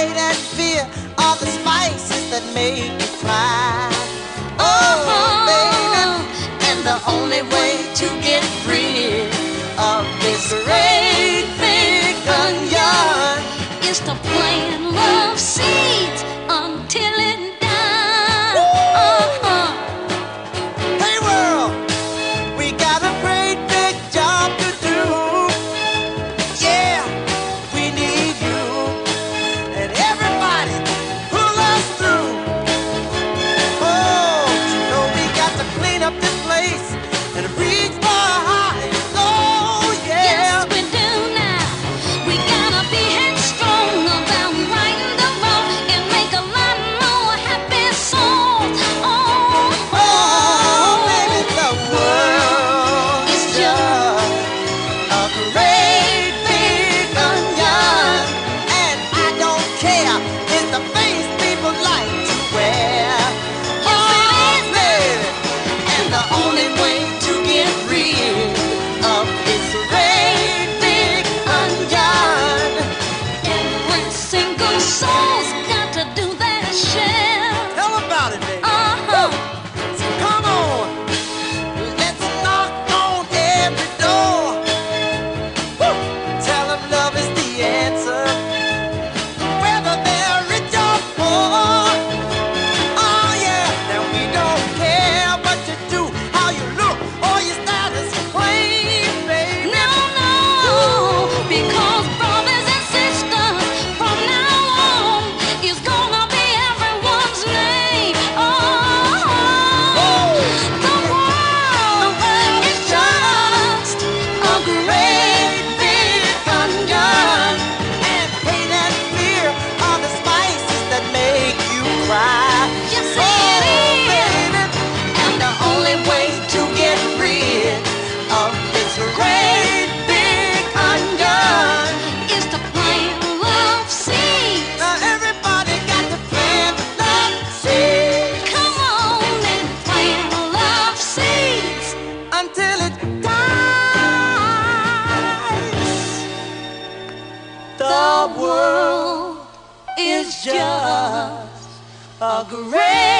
hate and fear are the spices that make you cry. song. Just a great